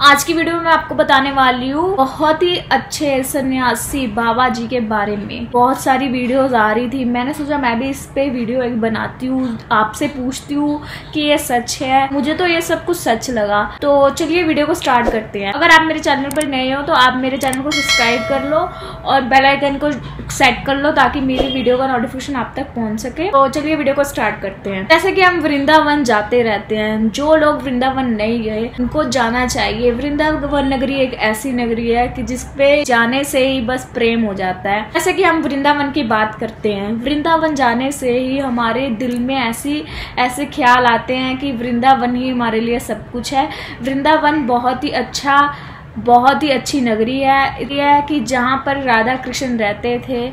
आज की वीडियो में मैं आपको बताने वाली हूँ बहुत ही अच्छे सन्यासी बाबा जी के बारे में। बहुत सारी वीडियोस आ रही थी। मैंने सोचा मैं भी इस पे वीडियो एक बनाती हूँ, आपसे पूछती हूँ कि ये सच है। मुझे तो ये सब कुछ सच लगा। तो चलिए वीडियो को स्टार्ट करते हैं। अगर आप मेरे चैनल पर नए हो तो आप मेरे चैनल को सब्सक्राइब कर लो और बेलाइकन को सेट कर लो ताकि मेरी वीडियो का नोटिफिकेशन आप तक पहुँच सके। तो चलिए वीडियो को स्टार्ट करते हैं। जैसे कि हम वृंदावन जाते रहते हैं। जो लोग वृंदावन नहीं गए, उनको जाना चाहिए। वृंदावन नगरी एक ऐसी नगरी है कि जिसपे जाने से ही बस प्रेम हो जाता है। जैसे कि हम वृंदावन की बात करते हैं, वृंदावन जाने से ही हमारे दिल में ऐसी, ऐसे ख्याल आते हैं कि वृंदावन ही हमारे लिए सब कुछ है। वृंदावन बहुत ही अच्छा बहुत ही अच्छी नगरी है। यह है कि जहाँ पर राधा कृष्ण रहते थे,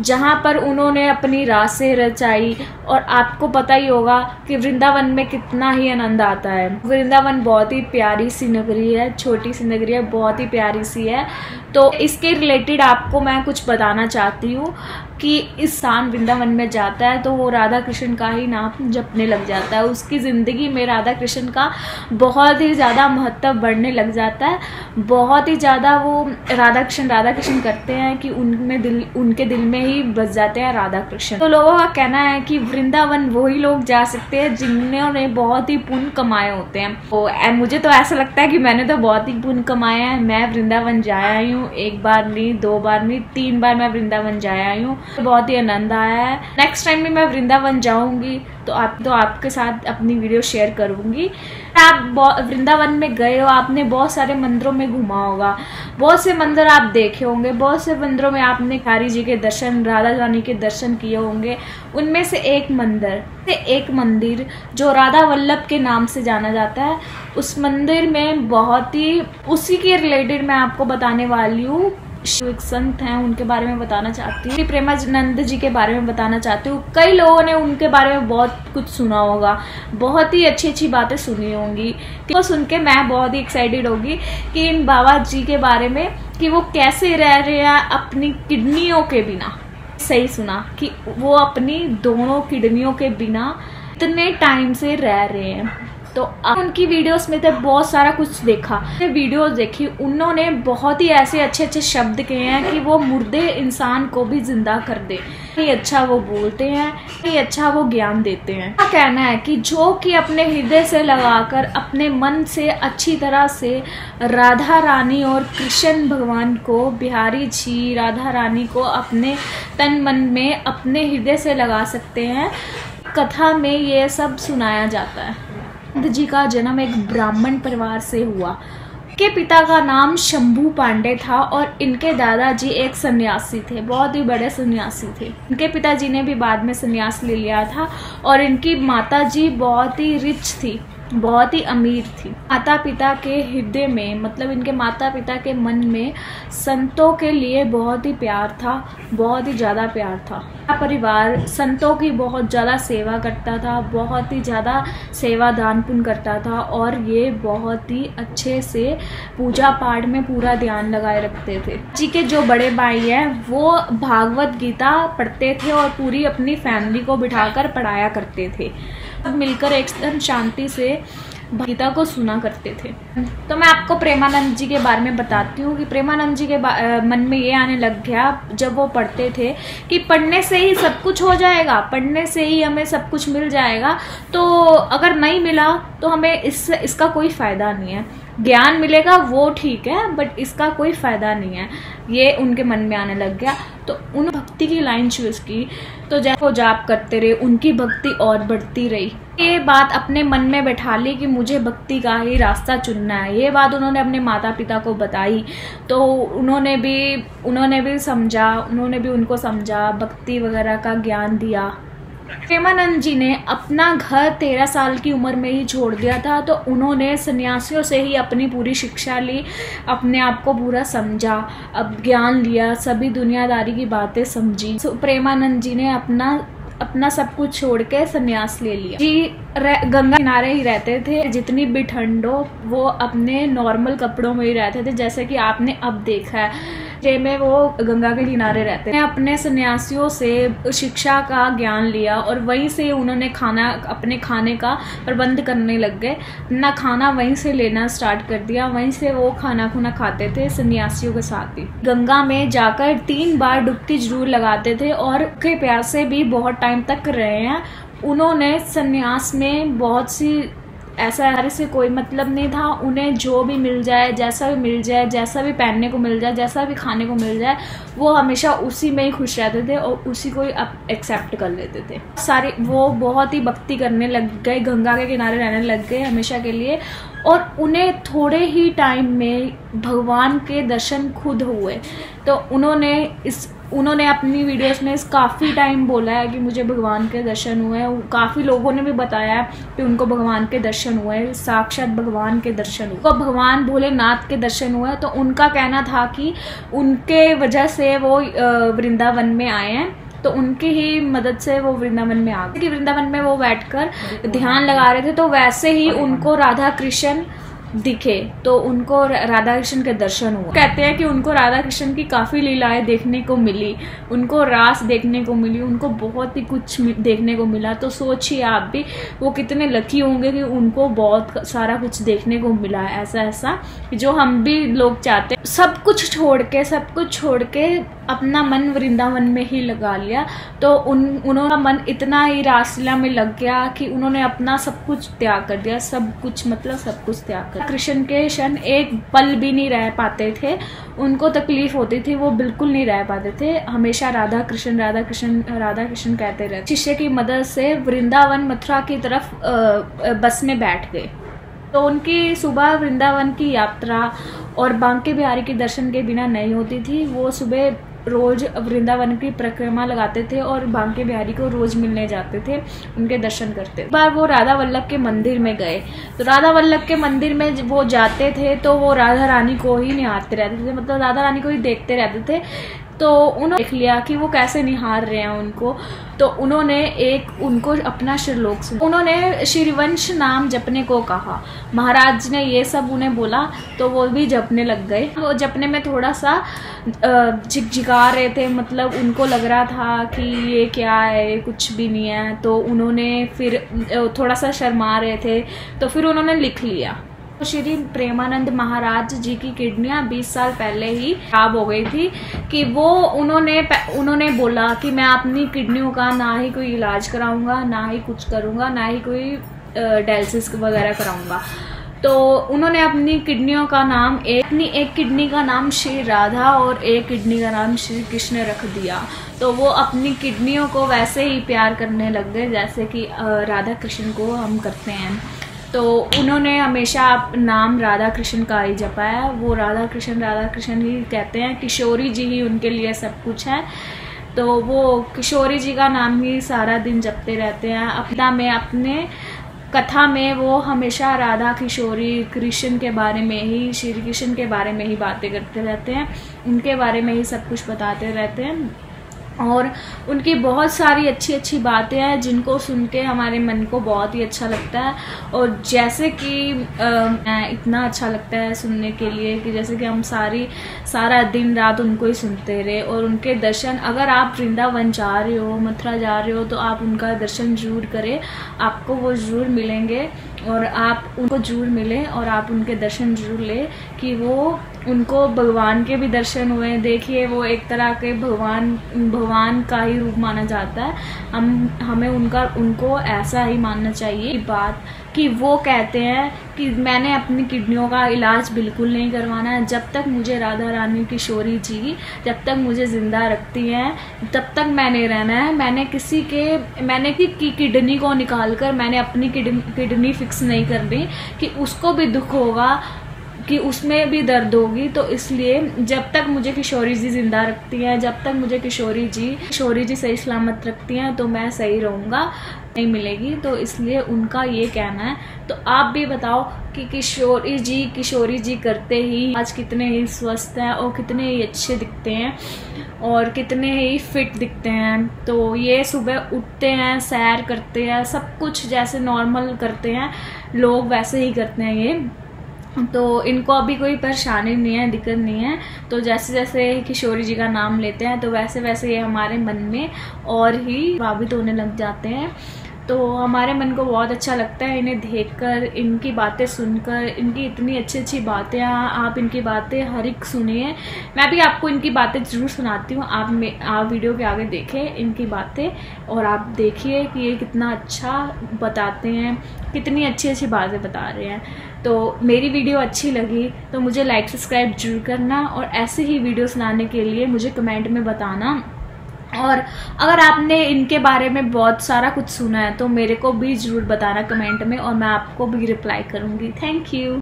जहाँ पर उन्होंने अपनी रासें रचाई और आपको पता ही होगा कि वृंदावन में कितना ही आनंद आता है। वृंदावन बहुत ही प्यारी सी नगरी है, छोटी सी नगरी है, बहुत ही प्यारी सी है। तो इसके रिलेटेड आपको मैं कुछ बताना चाहती हूँ। कि इस स्थान वृंदावन में जाता है तो वो राधा कृष्ण का ही नाम जपने लग जाता है। उसकी ज़िंदगी में राधा कृष्ण का बहुत ही ज़्यादा महत्व बढ़ने लग जाता है। बहुत ही ज़्यादा वो राधा कृष्ण राधा कृष्ण करते हैं कि उनमें दिल, उनके दिल में ही बस जाते हैं राधा कृष्ण तो लोगों का कहना है कि वृंदावन वही लोग जा सकते हैं जिन्होंने बहुत ही पुण्य कमाए होते हैं। तो मुझे तो ऐसा लगता है कि मैंने तो बहुत ही पुण्य कमाया है। मैं वृंदावन जाया हूँ, एक बार नहीं, दो बार नहीं, तीन बार मैं वृंदावन जाया हूँ। बहुत ही आनंद आया है। नेक्स्ट टाइम भी मैं वृंदावन जाऊँगी तो आप तो आपके साथ अपनी वीडियो शेयर करूँगी। आप वृंदावन में गए हो, आपने बहुत सारे मंदिरों में घुमा होगा। बहुत से मंदिर आप देखे होंगे, बहुत से मंदिरों में आपने कारी जी के दर्शन, राधा रानी के दर्शन किए होंगे। उनमें से एक मंदिर, से एक मंदिर, जो राधा वल्लभ के नाम से जाना जाता है। उस मंदिर में बहुत ही, उसी के रिलेटेड मैं आपको बताने वाली हूँ। एक संत हैं, उनके बारे में बताना चाहती हूँ। प्रेमानंद जी के बारे में बताना चाहती हूँ। कई लोगों ने उनके बारे में बहुत कुछ सुना होगा। बहुत ही अच्छी अच्छी बातें सुनी होंगी। तो सुन के मैं बहुत ही एक्साइटेड होगी कि इन बाबा जी के बारे में कि वो कैसे रह रहे हैं अपनी किडनियों के बिना। सही सुना कि वो अपनी दोनों किडनियों के बिना इतने टाइम से रह रहे हैं। तो उनकी वीडियोस में तो बहुत सारा कुछ देखा। वीडियोस देखी, उन्होंने बहुत ही ऐसे अच्छे अच्छे शब्द कहे हैं कि वो मुर्दे इंसान को भी ज़िंदा कर दे। ही अच्छा वो बोलते हैं ही अच्छा वो ज्ञान देते हैं। क्या कहना है कि जो कि अपने हृदय से लगाकर, अपने मन से अच्छी तरह से राधा रानी और कृष्ण भगवान को, बिहारी जी, राधा रानी को अपने तन मन में, अपने हृदय से लगा सकते हैं। कथा में ये सब सुनाया जाता है। जी का जन्म एक ब्राह्मण परिवार से हुआ। के पिता का नाम शंभू पांडे था और इनके दादाजी एक सन्यासी थे, बहुत ही बड़े सन्यासी थे। इनके पिताजी ने भी बाद में सन्यास ले लिया था और इनकी माताजी बहुत ही रिच थी। बहुत ही अमीर थी। माता पिता के हृदय में मतलब इनके माता पिता के मन में संतों के लिए बहुत ही प्यार था, बहुत ही ज़्यादा प्यार था। परिवार संतों की बहुत ज़्यादा सेवा करता था, बहुत ही ज़्यादा सेवा दान पुण्य करता था और ये बहुत ही अच्छे से पूजा पाठ में पूरा ध्यान लगाए रखते थे। जी के जो बड़े भाई हैं, वो भागवत गीता पढ़ते थे और पूरी अपनी फैमिली को बिठाकर पढ़ाया करते थे। मिलकर एकदम शांति से गीता को सुना करते थे। तो मैं आपको प्रेमानंद जी के बारे में बताती हूँ कि प्रेमानंद जी के मन में ये आने लग गया जब वो पढ़ते थे कि पढ़ने से ही सब कुछ हो जाएगा, पढ़ने से ही हमें सब कुछ मिल जाएगा। तो अगर नहीं मिला तो हमें इससे इसका कोई फ़ायदा नहीं है। ज्ञान मिलेगा, वो ठीक है बट इसका कोई फ़ायदा नहीं है। ये उनके मन में आने लग गया। तो उन भक्ति की लाइन चूज़ की। तो जैसे वो जाप करते रहे, उनकी भक्ति और बढ़ती रही। ये बात अपने मन में बैठा ली कि मुझे भक्ति का ही रास्ता चुनना है। ये बात उन्होंने अपने माता पिता को बताई। तो उन्होंने भी उन्होंने भी समझा, उन्होंने भी उनको समझा, भक्ति वगैरह का ज्ञान दिया। प्रेमानंद जी ने अपना घर तेरह साल की उम्र में ही छोड़ दिया था तो उन्होंने सन्यासियों से ही अपनी पूरी शिक्षा ली, अपने आप को पूरा समझा, अब ज्ञान लिया, सभी दुनियादारी की बातें समझी। प्रेमानंद जी ने अपना अपना सब कुछ छोड़ के संन्यास ले लिया। जी गंगा किनारे ही रहते थे, जितनी भी ठंड हो वो अपने नॉर्मल कपड़ों में ही रहते थे, जैसे कि आपने अब देखा है। जे में वो गंगा के किनारे रहते हैं। अपने सन्यासियों से शिक्षा का ज्ञान लिया और वहीं से उन्होंने खाना, अपने खाने का प्रबंध करने लग गए। अपना खाना वहीं से लेना स्टार्ट कर दिया, वहीं से वो खाना खुना खाते थे सन्यासियों के साथ ही। गंगा में जाकर तीन बार डुबकी ज़रूर लगाते थे और के प्यासे भी बहुत टाइम तक रहे हैं। उन्होंने संन्यास में बहुत सी ऐसा हमारे से कोई मतलब नहीं था। उन्हें जो भी मिल जाए, जैसा भी मिल जाए, जैसा भी पहनने को मिल जाए, जैसा भी खाने को मिल जाए, वो हमेशा उसी में ही खुश रहते थे और उसी को ही एक्सेप्ट कर लेते थे। सारे, वो बहुत ही भक्ति करने लग गए, गंगा के किनारे रहने लग गए हमेशा के लिए और उन्हें थोड़े ही टाइम में भगवान के दर्शन खुद हुए। तो उन्होंने इस, उन्होंने अपनी वीडियोस में इस काफ़ी टाइम बोला है कि मुझे भगवान के दर्शन हुए काफ़ी लोगों ने भी बताया कि उनको भगवान के दर्शन हुए साक्षात भगवान के दर्शन हुए। तो भगवान भोलेनाथ के दर्शन हुए तो उनका कहना था कि उनके वजह से वो वृंदावन में आए हैं। तो उनकी ही मदद से वो वृंदावन में आ गए। वृंदावन में वो बैठकर ध्यान लगा रहे थे तो वैसे ही उनको राधा कृष्ण दिखे तो उनको राधा कृष्ण के दर्शन हुए कहते हैं कि उनको राधा कृष्ण की काफ़ी लीलाएँ देखने को मिली उनको रास देखने को मिली उनको बहुत ही कुछ देखने को मिला। तो सोचिए आप भी वो कितने लकी होंगे कि उनको बहुत सारा कुछ देखने को मिला ऐसा ऐसा जो हम भी लोग चाहते सब कुछ छोड़ के सब कुछ छोड़ के अपना मन वृंदावन में ही लगा लिया। तो उन, उन्होंने मन इतना ही रासलीला में लग गया कि उन्होंने अपना सब कुछ त्याग कर दिया। सब कुछ मतलब सब कुछ त्याग कर कृष्ण के क्षण एक पल भी नहीं रह पाते थे। उनको तकलीफ़ होती थी, वो बिल्कुल नहीं रह पाते थे। हमेशा राधा कृष्ण राधा कृष्ण राधा कृष्ण कहते रहे। शिष्य की मदद से वृंदावन मथुरा की तरफ़ बस में बैठ गए। तो उनकी सुबह वृंदावन की यात्रा और बांके बिहारी के दर्शन के बिना नहीं होती थी। वो सुबह रोज वृंदावन की परिक्रमा लगाते थे और बांके बिहारी को रोज मिलने जाते थे, उनके दर्शन करते। बार वो राधा वल्लभ के मंदिर में गए। तो राधा वल्लभ के मंदिर में वो जाते थे तो वो राधा रानी को ही निहारते रहते थे मतलब राधा रानी को ही देखते रहते थे। तो उन्होंने देख लिया कि वो कैसे निहार रहे हैं उनको। तो उन्होंने एक, उनको अपना श्रीलोक सुना। उन्होंने श्रीवंश नाम जपने को कहा। महाराज ने ये सब उन्हें बोला तो वो भी जपने लग गए। वो जपने में थोड़ा सा झिकझिका रहे थे। मतलब उनको लग रहा था कि ये क्या है कुछ भी नहीं है। तो उन्होंने फिर थोड़ा सा शर्मा रहे थे। तो फिर उन्होंने लिख लिया। श्री प्रेमानंद महाराज जी की किडनियाँ 20 साल पहले ही खराब हो गई थी कि वो उन्होंने उन्होंने बोला कि मैं अपनी किडनियों का ना ही कोई इलाज कराऊँगा, ना ही कुछ करूँगा, ना ही कोई डायलिसिस वगैरह कराऊँगा। तो उन्होंने अपनी किडनियों का नाम एक अपनी एक किडनी का नाम श्री राधा और एक किडनी का नाम श्री कृष्ण रख दिया। तो वो अपनी किडनियों को वैसे ही प्यार करने लग गए, जैसे कि राधा कृष्ण को हम करते हैं। तो उन्होंने हमेशा नाम राधा कृष्ण का ही जपा है। वो राधा कृष्ण राधा कृष्ण ही कहते हैं, किशोरी जी ही उनके लिए सब कुछ है। तो वो किशोरी जी का नाम ही सारा दिन जपते रहते हैं। अपना में, अपने कथा में वो हमेशा राधा किशोरी कृष्ण के बारे में ही, श्री कृष्ण के बारे में ही बातें करते रहते हैं। उनके बारे में ही सब कुछ बताते रहते हैं। और उनकी बहुत सारी अच्छी अच्छी बातें हैं जिनको सुन के हमारे मन को बहुत ही अच्छा लगता है। और जैसे कि इतना अच्छा लगता है सुनने के लिए कि जैसे कि हम सारी, सारा दिन रात उनको ही सुनते रहे और उनके दर्शन, अगर आप वृंदावन जा रहे हो, मथुरा जा रहे हो तो आप उनका दर्शन ज़रूर करें। आपको वो ज़रूर मिलेंगे और आप उनको ज़रूर मिलें और आप उनके दर्शन ज़रूर लें कि वो उनको भगवान के भी दर्शन हुए देखिए वो एक तरह के भगवान भगवान का ही रूप माना जाता है। हम हमें उनका उनको ऐसा ही मानना चाहिए बात कि वो कहते हैं कि मैंने अपनी किडनियों का इलाज बिल्कुल नहीं करवाना है। जब तक मुझे राधा रानी किशोरी जी जब तक मुझे ज़िंदा रखती हैं तब तक मैंने रहना है। मैंने किसी के मैंने की, की किडनी को निकाल कर मैंने अपनी किडनी फिक्स नहीं करनी कि उसको भी दुख होगा। कि उसमें भी दर्द होगी तो इसलिए जब तक मुझे किशोरी जी ज़िंदा रखती हैं, जब तक मुझे किशोरी जी किशोरी जी सही सलामत रखती हैं तो मैं सही रहूँगा, नहीं मिलेगी तो इसलिए उनका ये कहना है। तो आप भी बताओ कि किशोरी जी किशोरी जी करते ही आज कितने ही स्वस्थ हैं और कितने ही अच्छे दिखते हैं और कितने ही फिट दिखते हैं। तो ये सुबह उठते हैं, सैर करते हैं, सब कुछ जैसे नॉर्मल करते हैं, लोग वैसे ही करते हैं ये। तो इनको अभी कोई परेशानी नहीं है, दिक्कत नहीं है। तो जैसे जैसे किशोरी जी का नाम लेते हैं तो वैसे वैसे ये हमारे मन में और ही प्रभावित होने लग जाते हैं। तो हमारे मन को बहुत अच्छा लगता है इन्हें देखकर, इनकी बातें सुनकर, इनकी इतनी अच्छी अच्छी बातें, आप इनकी बातें हर एक सुनिए मैं भी आपको इनकी बातें ज़रूर सुनाती हूँ। आप आप वीडियो के आगे देखें इनकी बातें और आप देखिए कि ये कितना अच्छा बताते हैं, कितनी अच्छी अच्छी बातें बता रहे हैं। तो मेरी वीडियो अच्छी लगी तो मुझे लाइक सब्सक्राइब ज़रूर करना और ऐसे ही वीडियो सुनाने के लिए मुझे कमेंट में बताना। और अगर आपने इनके बारे में बहुत सारा कुछ सुना है तो मेरे को भी ज़रूर बताना कमेंट में और मैं आपको भी रिप्लाई करूँगी। Thank you